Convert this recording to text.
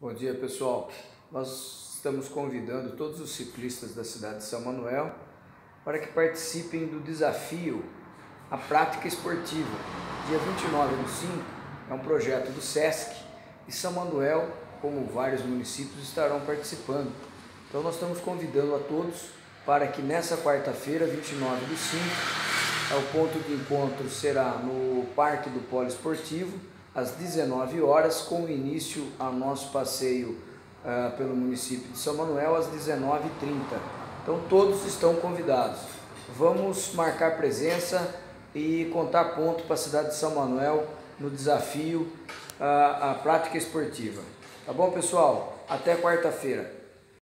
Bom dia pessoal, nós estamos convidando todos os ciclistas da cidade de São Manuel para que participem do desafio A Prática Esportiva. Dia 29 do 5 é um projeto do SESC e São Manuel, como vários municípios, estarão participando. Então nós estamos convidando a todos para que nessa quarta-feira, 29 do 5, o ponto de encontro será no Parque do Polo Esportivo, às 19 horas, com início ao nosso passeio uh, pelo município de São Manuel às 19h30. Então todos estão convidados. Vamos marcar presença e contar ponto para a cidade de São Manuel no desafio uh, prática esportiva. Tá bom, pessoal? Até quarta-feira.